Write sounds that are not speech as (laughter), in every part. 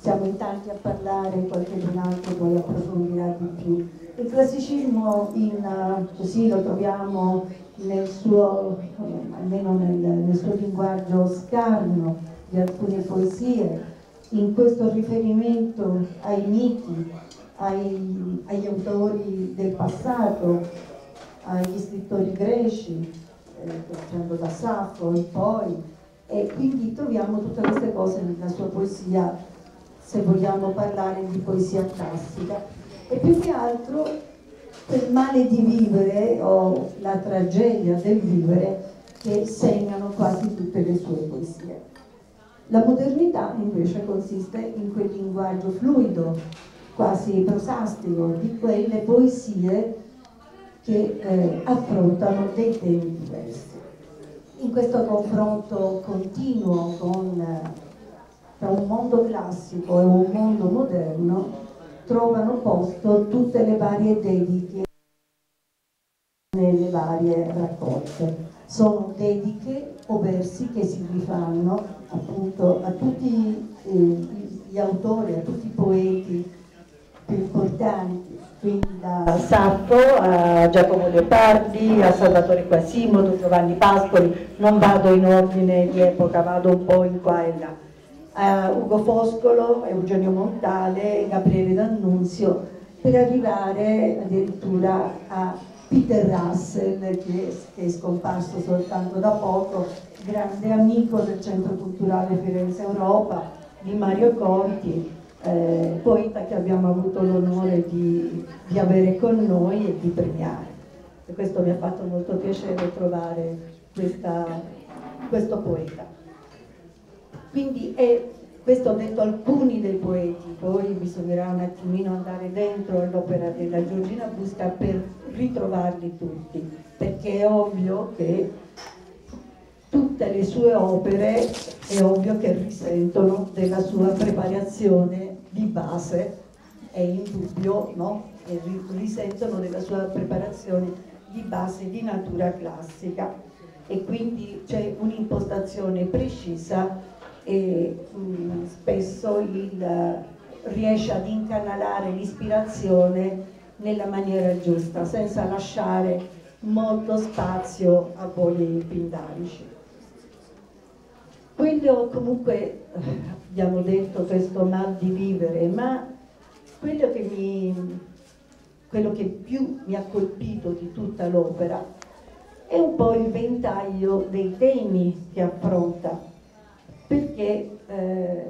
siamo in tanti a parlare, qualche altro poi approfondirà di più. Il classicismo in, così lo troviamo nel suo, almeno nel, nel suo linguaggio scarno di alcune poesie, in questo riferimento ai miti, ai, agli autori del passato, agli scrittori greci, eh, partendo da Saffo e poi, e quindi troviamo tutte queste cose nella sua poesia, se vogliamo parlare di poesia classica. E più che altro quel male di vivere o la tragedia del vivere che segnano quasi tutte le sue poesie. La modernità invece consiste in quel linguaggio fluido, quasi prosastico, di quelle poesie che eh, affrontano dei temi diversi. In questo confronto continuo con, eh, tra un mondo classico e un mondo moderno trovano posto tutte le varie dediche nelle varie raccolte. Sono dediche o versi che si rifanno appunto a tutti eh, gli autori, a tutti i poeti più importanti, quindi da Saffo a Giacomo Leopardi, a Salvatore Quasimodo, Giovanni Pascoli, non vado in ordine di epoca, vado un po' in qua e là, a Ugo Foscolo, Eugenio Montale, Gabriele D'Annunzio, per arrivare addirittura a Peter Russell che, che, è scomparso soltanto da poco, grande amico del Centro Culturale Firenze Europa, di Mario Conti, eh, poeta che abbiamo avuto l'onore di, di, avere con noi e di premiare. E questo mi ha fatto molto piacere trovare questa, questo poeta. Quindi è, questo ho detto alcuni dei poeti, poi bisognerà un attimino andare dentro l'opera della Giorgina Busca per ritrovarli tutti, perché è ovvio che tutte le sue opere è ovvio che risentono della sua preparazione di base, è indubbio, no? E risentono della sua preparazione di base di natura classica e quindi c'è un'impostazione precisa e mh, mm, spesso il, riesce ad incanalare l'ispirazione nella maniera giusta, senza lasciare molto spazio a voli pindarici. Quello comunque, abbiamo detto, questo mal di vivere, ma quello che, mi, quello che più mi ha colpito di tutta l'opera è un po' il ventaglio dei temi che affronta, perché eh,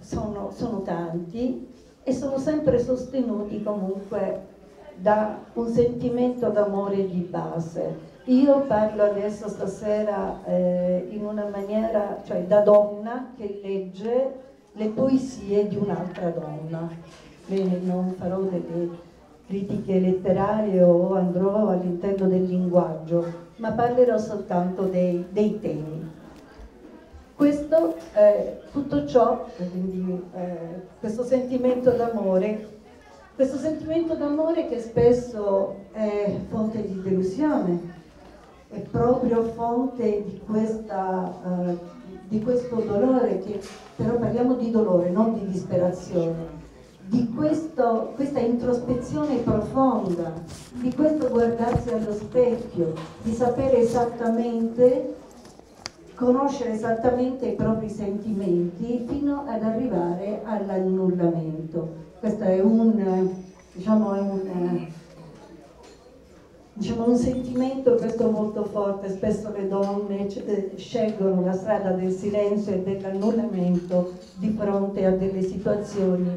sono, sono tanti e sono sempre sostenuti comunque da un sentimento d'amore di base io parlo adesso stasera eh, in una maniera, cioè da donna che legge le poesie di un'altra donna. Bene, non farò delle critiche letterarie o andrò all'interno del linguaggio, ma parlerò soltanto dei, dei temi. Questo, eh, tutto ciò, quindi eh, questo sentimento d'amore, questo sentimento d'amore che spesso è fonte di delusione, è proprio fonte di, questa, uh, di questo dolore, che, però parliamo di dolore, non di disperazione, di questo, questa introspezione profonda, di questo guardarsi allo specchio, di sapere esattamente, conoscere esattamente i propri sentimenti fino ad arrivare all'annullamento. Questo è un, diciamo, è un diciamo, un sentimento molto forte, spesso le donne eh, scelgono la strada del silenzio e dell'annullamento di fronte a delle situazioni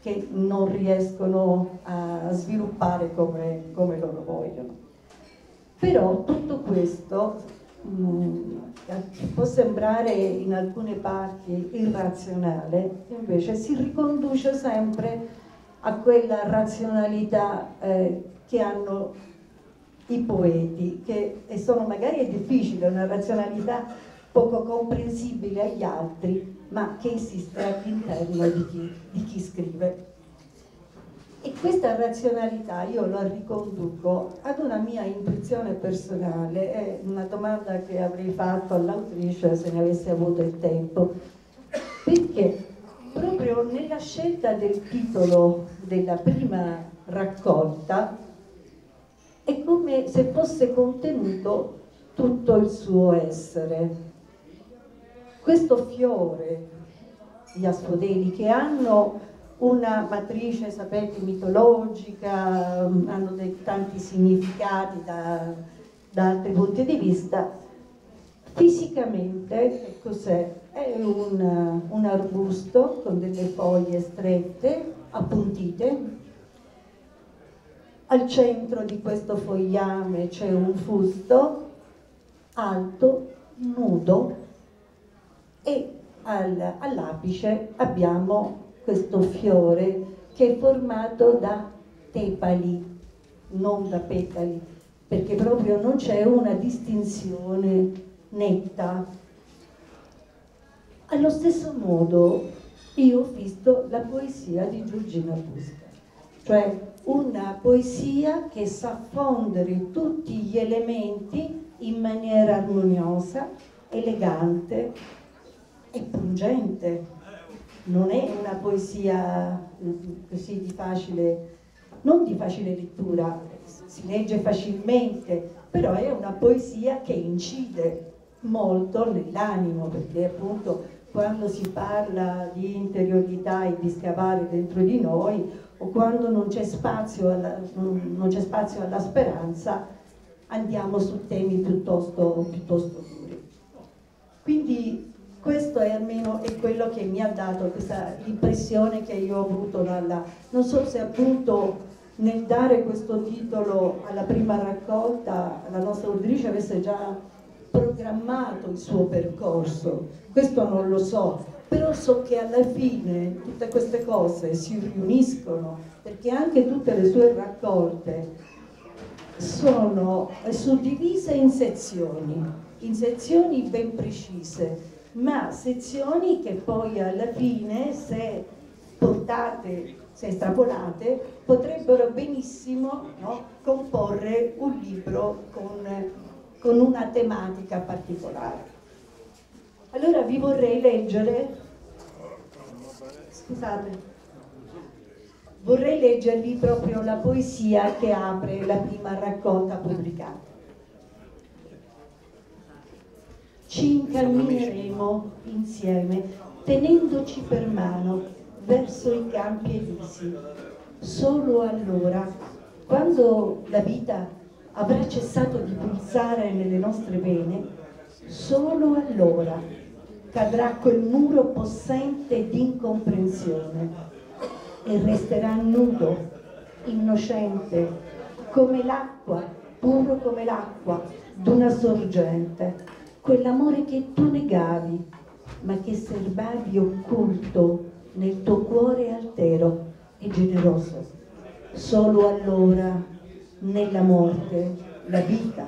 che non riescono a sviluppare come, come loro vogliono. Però tutto questo mh, mm, può sembrare in alcune parti irrazionale, invece si riconduce sempre a quella razionalità eh, che hanno i poeti, che e sono magari è difficile, una razionalità poco comprensibile agli altri, ma che esiste all'interno di di chi scrive. E questa razionalità io la riconduco ad una mia intuizione personale, è una domanda che avrei fatto all'autrice se ne avesse avuto il tempo, perché proprio nella scelta del titolo della prima raccolta è come se fosse contenuto tutto il suo essere. Questo fiore, gli asfodeli, che hanno una matrice, sapete, mitologica, hanno dei, tanti significati da, da altri punti di vista, fisicamente cos'è? È un, un arbusto con delle foglie strette, appuntite, al centro di questo fogliame c'è un fusto alto, nudo e al, all'apice abbiamo questo fiore che è formato da tepali, non da petali, perché proprio non c'è una distinzione netta. Allo stesso modo io ho visto la poesia di Giorgina Busca, cioè una poesia che sa fondere tutti gli elementi in maniera armoniosa, elegante e pungente. Non è una poesia mm, così di facile, non di facile lettura, si legge facilmente, però è una poesia che incide molto nell'animo, perché appunto quando si parla di interiorità e di scavare dentro di noi o quando non c'è spazio spazio alla speranza, andiamo su temi piuttosto, piuttosto duri. Quindi questo è almeno è quello che mi ha dato questa impressione che io ho avuto dalla... non so se appunto nel dare questo titolo alla prima raccolta la nostra autrice avesse già programmato il suo percorso, questo non lo so, però so che alla fine tutte queste cose si riuniscono perché anche tutte le sue raccolte sono suddivise in sezioni, in sezioni ben precise, ma sezioni che poi alla fine, se portate, se estrapolate, potrebbero benissimo no, comporre un libro con, con una tematica particolare. Allora vi vorrei leggere, scusate, vorrei leggervi proprio la poesia che apre la prima raccolta pubblicata. Ci incammineremo insieme, tenendoci per mano verso i campi elisi. Solo allora, quando la vita avrà cessato di pulsare nelle nostre vene, solo allora cadrà quel muro possente di incomprensione e resterà nudo, innocente, come l'acqua, puro come l'acqua d'una sorgente, quell'amore che tu negavi, ma che serbavi occulto nel tuo cuore altero e generoso. Solo allora, nella morte, la vita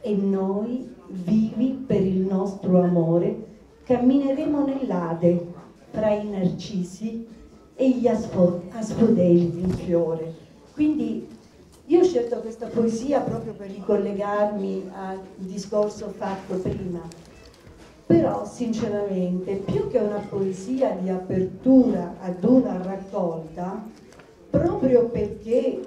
e noi, vivi per il nostro amore, cammineremo nell'Ade fra i narcisi e gli asfodeli in fiore. Quindi io ho scelto questa poesia proprio per ricollegarmi al discorso fatto prima, però sinceramente più che una poesia di apertura ad una raccolta, proprio perché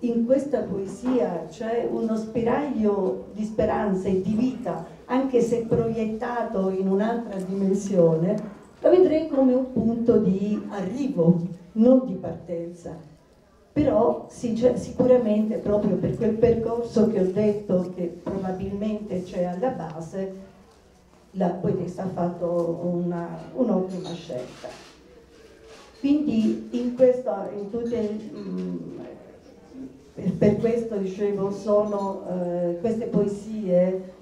in questa poesia c'è uno spiraglio di speranza e di vita, anche se proiettato in un'altra dimensione, la vedrei come un punto di arrivo, non di partenza. Però sicuramente proprio per quel percorso che ho detto che probabilmente c'è alla base, la poetessa ha fatto un'ottima scelta. Quindi in questo, in tutte, mh, per, per, questo dicevo, sono eh, queste poesie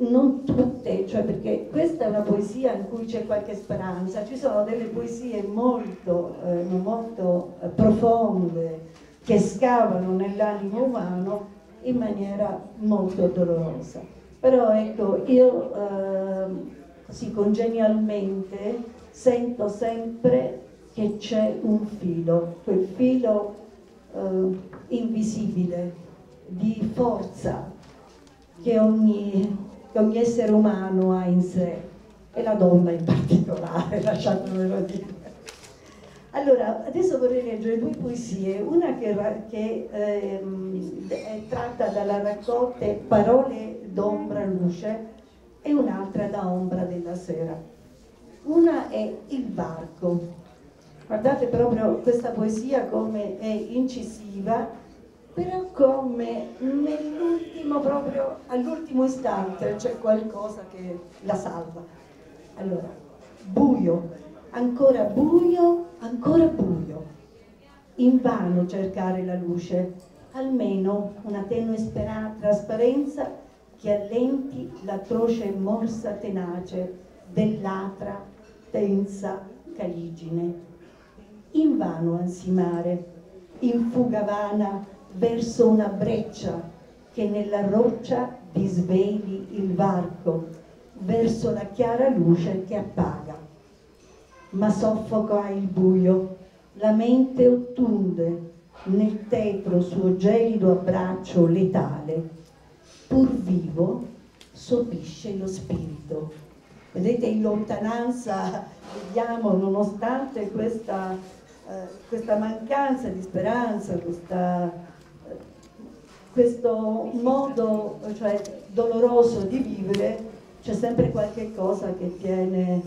non tutte, cioè perché questa è una poesia in cui c'è qualche speranza, ci sono delle poesie molto, eh, molto eh, profonde che scavano nell'animo umano in maniera molto dolorosa. Però ecco, io eh, così congenialmente sento sempre che c'è un filo, quel filo eh, invisibile di forza che ogni che ogni essere umano ha in sé e la donna in particolare, (laughs) lasciatemelo dire. Allora, adesso vorrei leggere due poesie, una che, che ehm, è tratta dalla raccolta Parole d'ombra luce e un'altra da Ombra della sera. Una è Il varco. Guardate proprio questa poesia come è incisiva, però come nell'ultimo, proprio all'ultimo istante c'è qualcosa che la salva. Allora, buio, ancora buio, ancora buio. Invano cercare la luce, almeno una tenue trasparenza che allenti l'atroce morsa tenace dell'atra tensa caligine. Invano ansimare, in fuga vana verso una breccia che nella roccia disveli il varco, verso la chiara luce che appaga ma soffoca il buio, la mente ottunde nel tetro suo gelido abbraccio letale, pur vivo sopisce lo spirito. Vedete in lontananza, vediamo nonostante questa, eh, questa mancanza di speranza, questa, questo modo cioè, doloroso di vivere, c'è sempre qualche cosa che tiene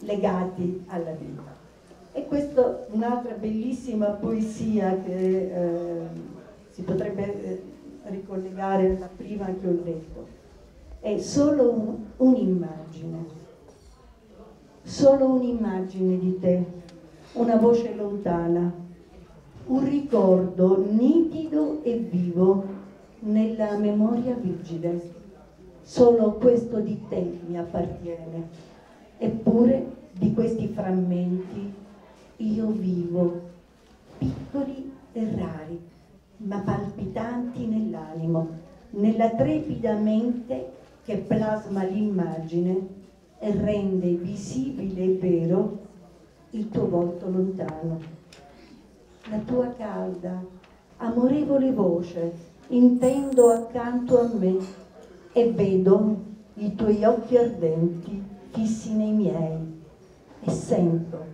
legati alla vita. E questa è un'altra bellissima poesia che eh, si potrebbe eh, ricollegare alla prima che ho letto. È solo un, un'immagine, solo un'immagine di te, una voce lontana, un ricordo nitido e vivo nella memoria vigile. Solo questo di te mi appartiene Eppure di questi frammenti io vivo, piccoli e rari, ma palpitanti nell'animo, nella trepida mente che plasma l'immagine e rende visibile e vero il tuo volto lontano. La tua calda, amorevole voce intendo accanto a me e vedo i tuoi occhi ardenti fissi nei miei e sento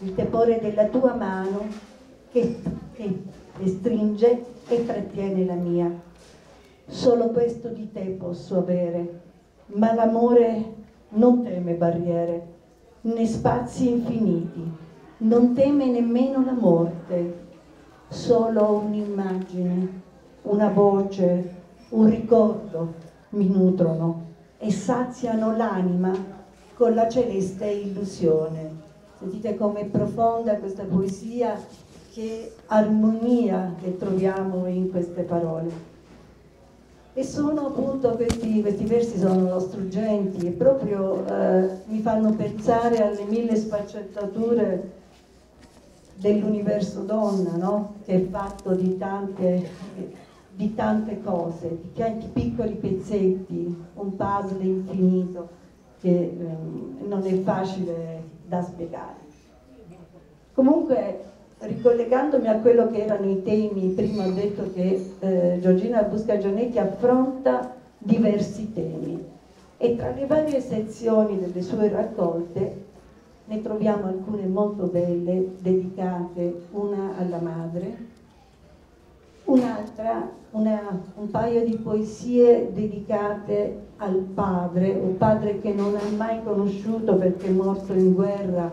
il tepore della tua mano che, che stringe e trattiene la mia. Solo questo di te posso avere, ma l'amore non teme barriere né spazi infiniti, non teme nemmeno la morte, solo un'immagine, una voce, un ricordo mi nutrono e saziano l'anima con la celeste illusione. Sentite com'è profonda questa poesia, che armonia che troviamo in queste parole. E sono appunto questi, questi versi sono struggenti e proprio eh, mi fanno pensare alle mille sfaccettature dell'universo donna, no? che è fatto di tante, di tante cose, di tanti piccoli pezzetti, un puzzle infinito che ehm, non è facile da spiegare. Comunque, ricollegandomi a quello che erano i temi, prima ho detto che eh, Giorgina Busca-Gianetti affronta diversi temi e tra le varie sezioni delle sue raccolte ne troviamo alcune molto belle, dedicate una alla madre, un'altra, una, un paio di poesie dedicate al padre, un padre che non ha mai conosciuto perché è morto in guerra,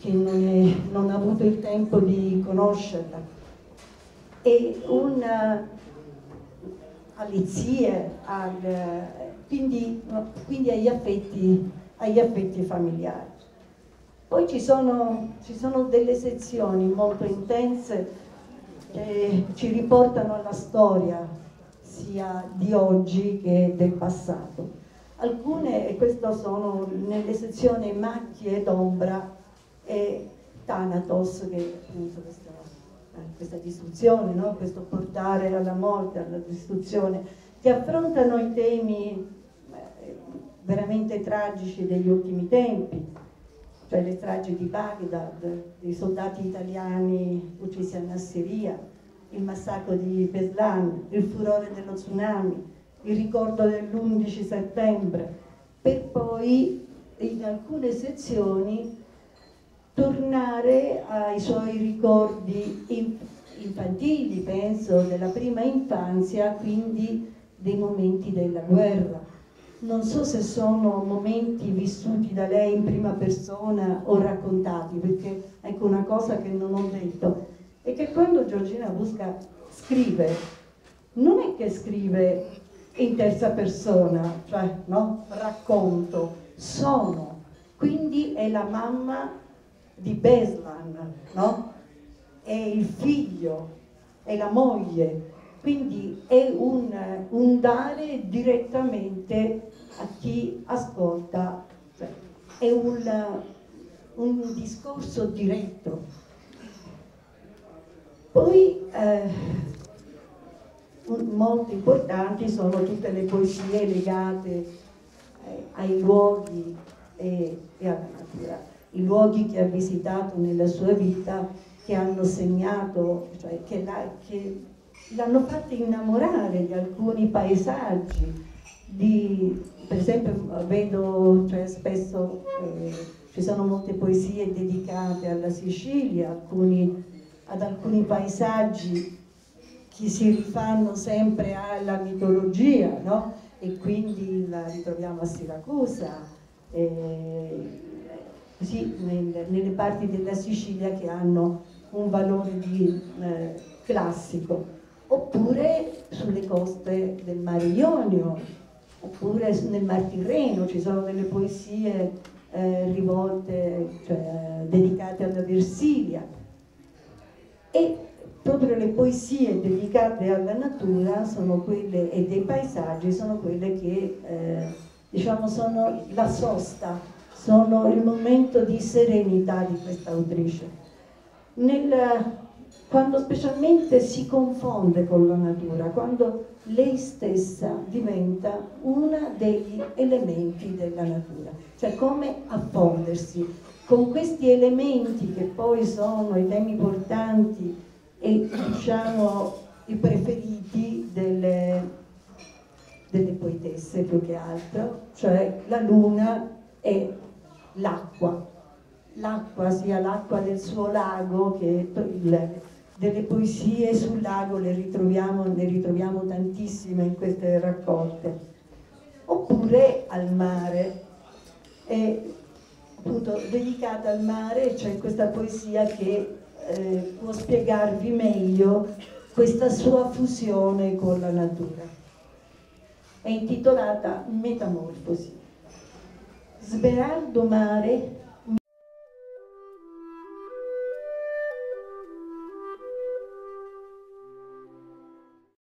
che non, è, non ha avuto il tempo di conoscerla, e una alle zie, al, quindi, quindi agli, affetti, agli affetti familiari. Poi ci sono, ci sono delle sezioni molto intense che ci riportano alla storia sia di oggi che del passato. Alcune, e questo sono nelle sezioni macchie d'ombra e Thanatos, che appunto questa, questa distruzione, no? questo portare alla morte, alla distruzione, che affrontano i temi veramente tragici degli ultimi tempi, cioè le stragi di Baghdad, dei soldati italiani uccisi a Nasseria, il massacro di Beslan, il furore dello tsunami, il ricordo dell'11 settembre, per poi in alcune sezioni tornare ai suoi ricordi infantili, penso, della prima infanzia, quindi dei momenti della guerra. Non so se sono momenti vissuti da lei in prima persona o raccontati, perché ecco una cosa che non ho detto, è che quando Giorgina Busca scrive, non è che scrive in terza persona, cioè no? racconto, sono, quindi è la mamma di Beslan, no? è il figlio, è la moglie, quindi è un, un dare direttamente a chi ascolta, cioè, è un, un discorso diretto. Poi eh, molto importanti sono tutte le poesie legate eh, ai luoghi e, e alla natura, i luoghi che ha visitato nella sua vita che hanno segnato, cioè che, la, l'hanno fatta innamorare di alcuni paesaggi, di, per esempio vedo cioè, spesso eh, ci sono molte poesie dedicate alla Sicilia, alcuni, ad alcuni paesaggi che si rifanno sempre alla mitologia, no? E quindi la ritroviamo a Siracusa, eh, così nel, nelle parti della Sicilia che hanno un valore di, eh, classico oppure sulle coste del Mare Ionio, oppure nel Mar Tirreno ci sono delle poesie eh, rivolte, cioè, dedicate alla Versilia. E proprio le poesie dedicate alla natura quelle, e dei paesaggi sono quelle che eh, diciamo sono la sosta, sono il momento di serenità di questa autrice. Nel, quando specialmente si confonde con la natura, quando lei stessa diventa uno degli elementi della natura, cioè come affondersi con questi elementi che poi sono i temi portanti e diciamo i preferiti delle, delle poetesse più che altro, cioè la luna e l'acqua. L'acqua sia l'acqua del suo lago che il, delle poesie sul lago le ritroviamo, ne ritroviamo tantissime in queste raccolte. Oppure al mare, è appunto dedicata al mare, c'è questa poesia che eh, può spiegarvi meglio questa sua fusione con la natura. È intitolata Metamorfosi. Smeraldo mare